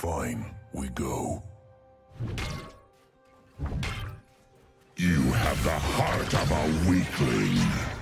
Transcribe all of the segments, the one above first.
Fine, we go. You have the heart of a weakling.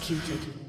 Executed.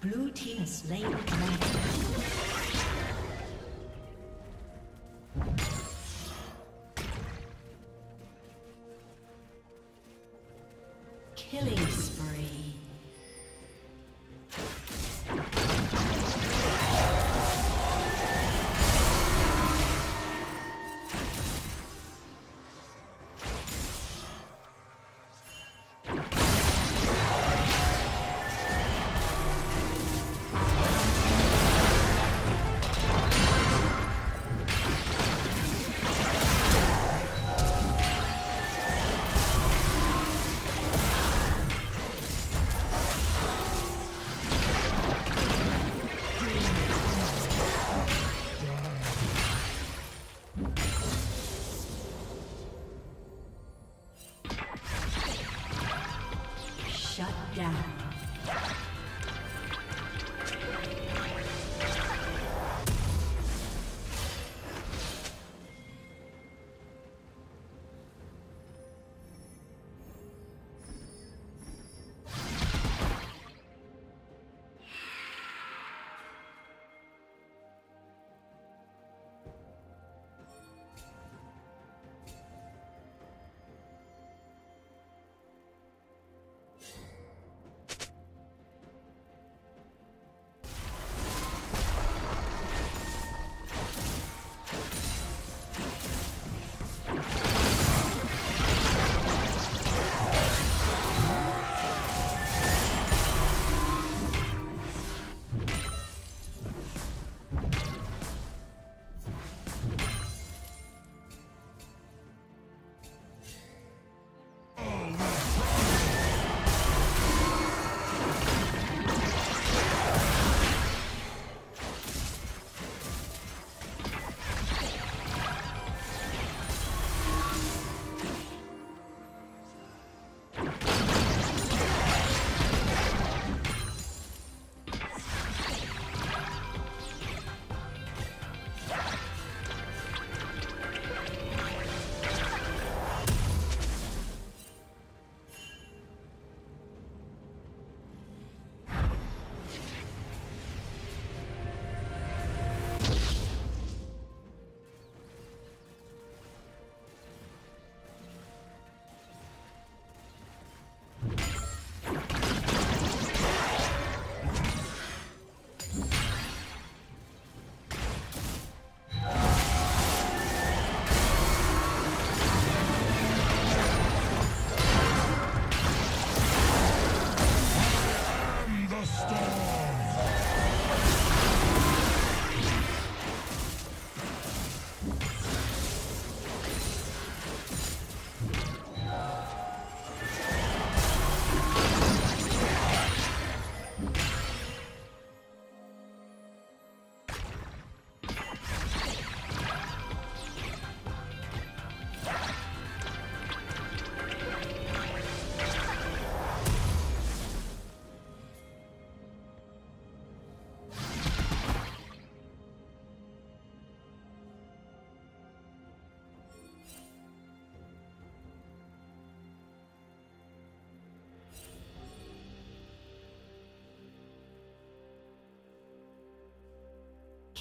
Blue team the dragon.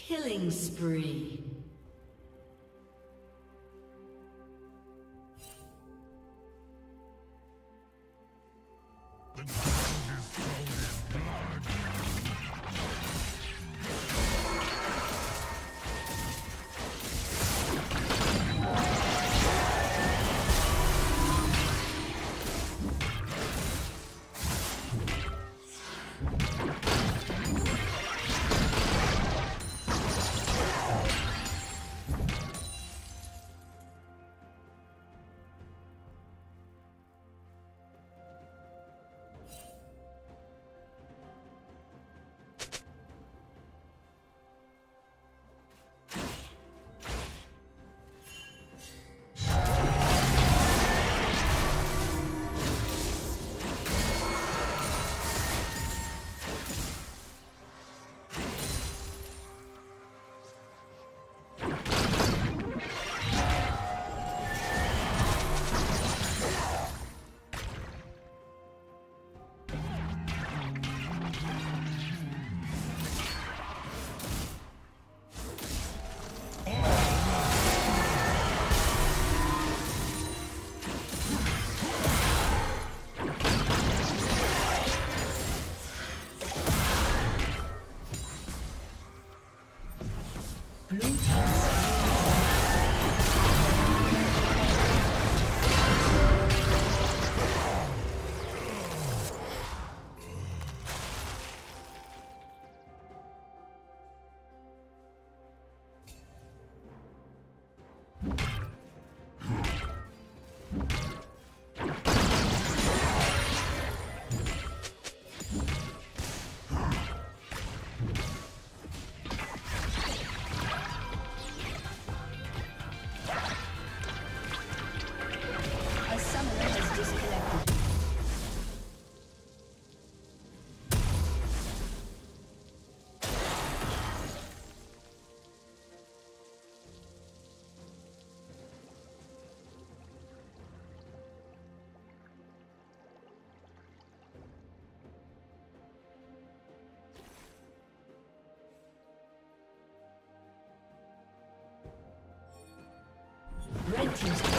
Killing spree. Team's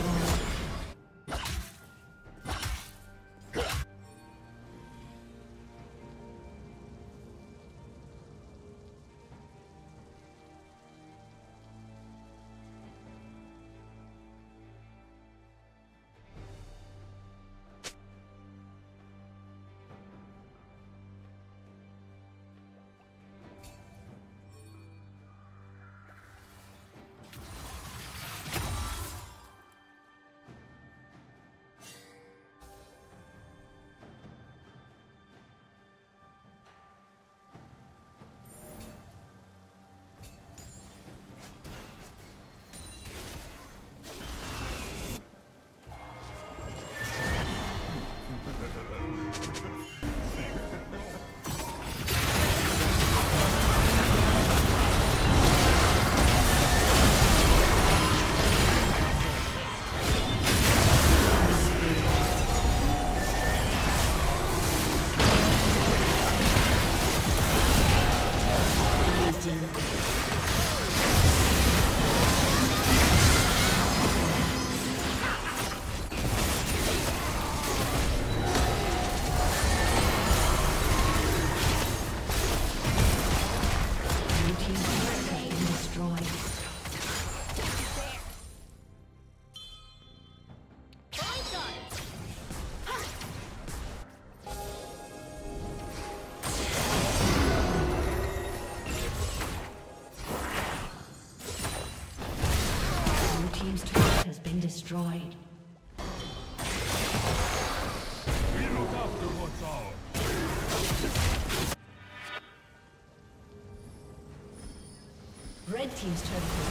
Destroyed. We look after what's ours. Red Team's turret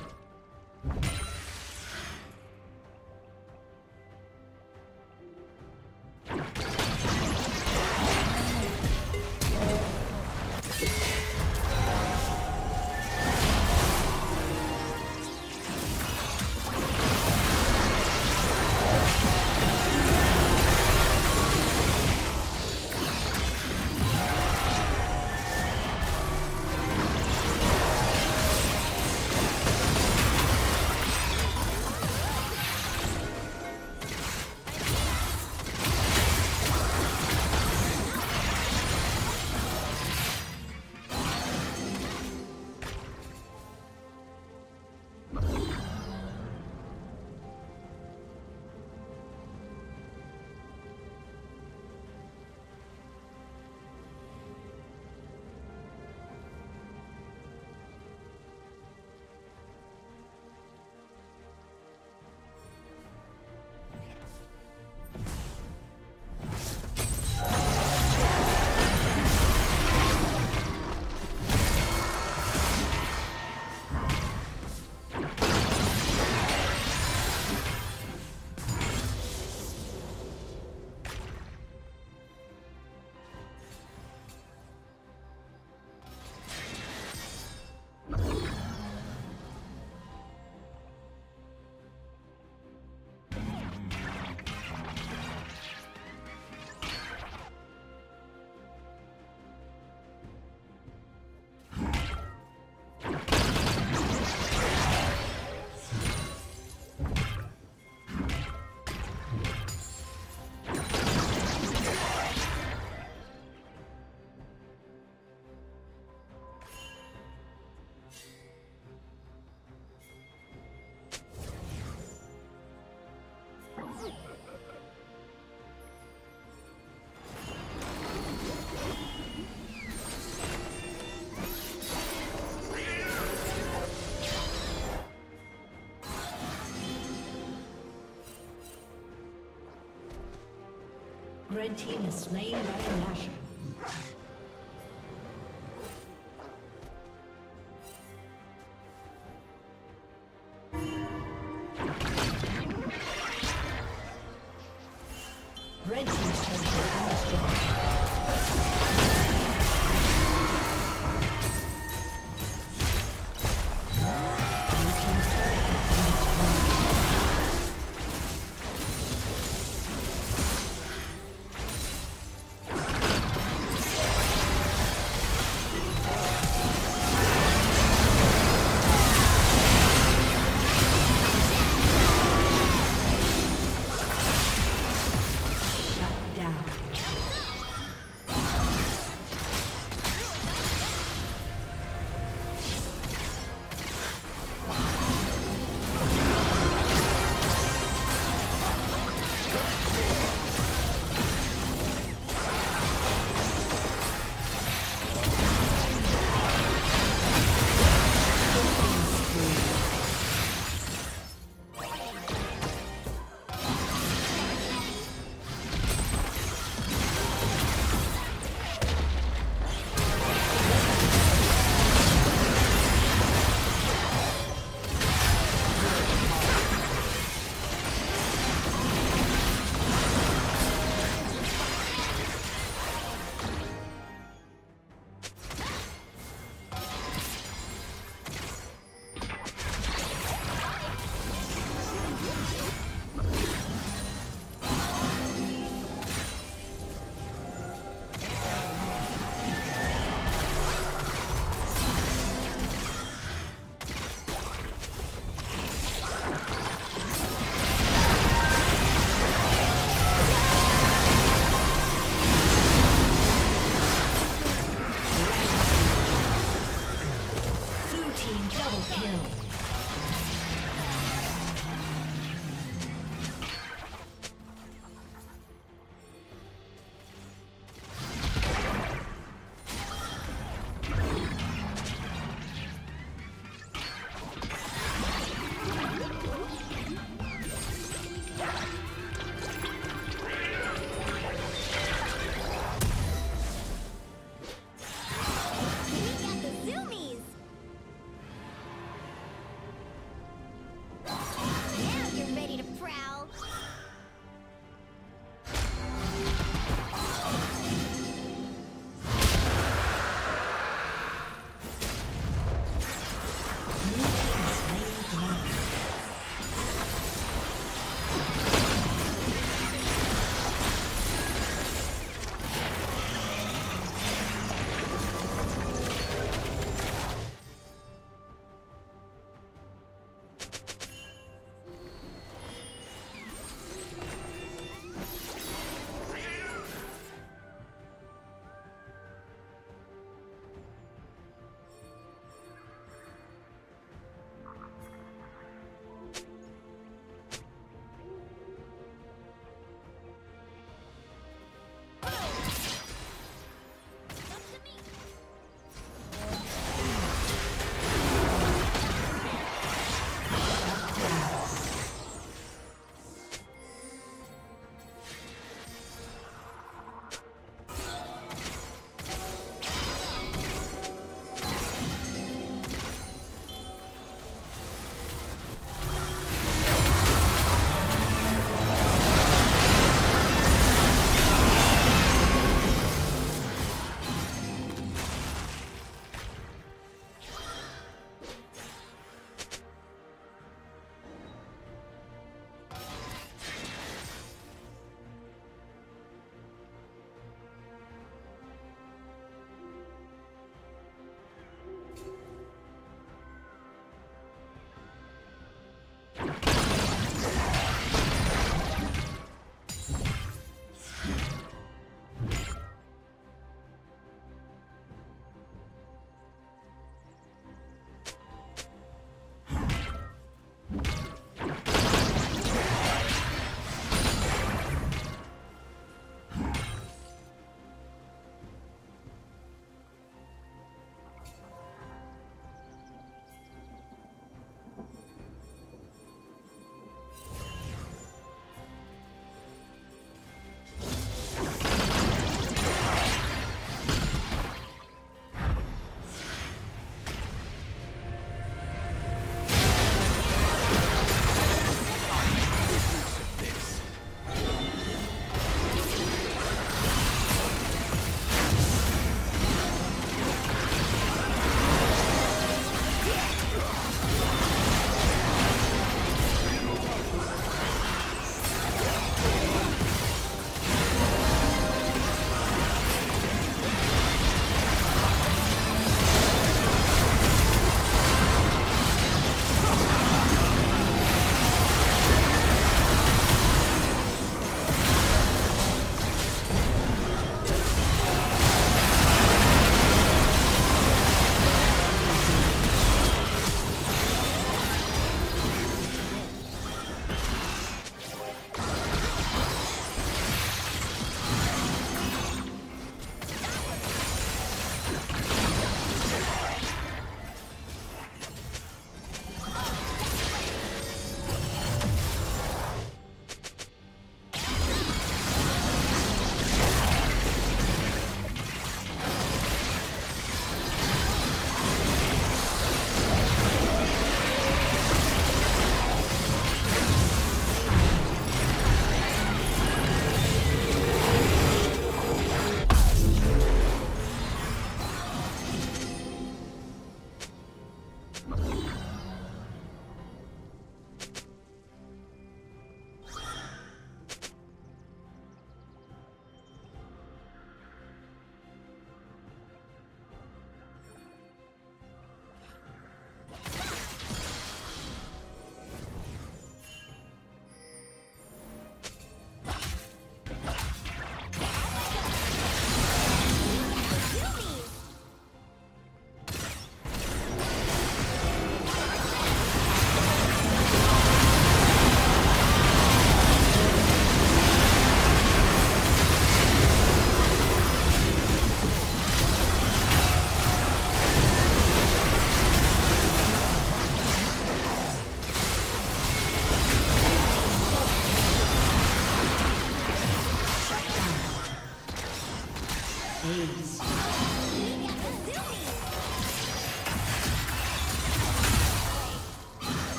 Red team is slain Baron Nashor.